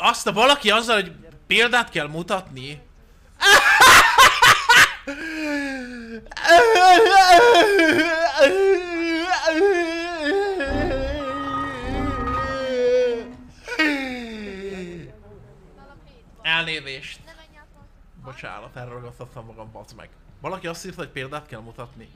azt a valaki azzal, hogy példát kell mutatni. Elnézést. Bocsánat, elragadtattam magam, bazd meg. Valaki azt írta, hogy példát kell mutatni.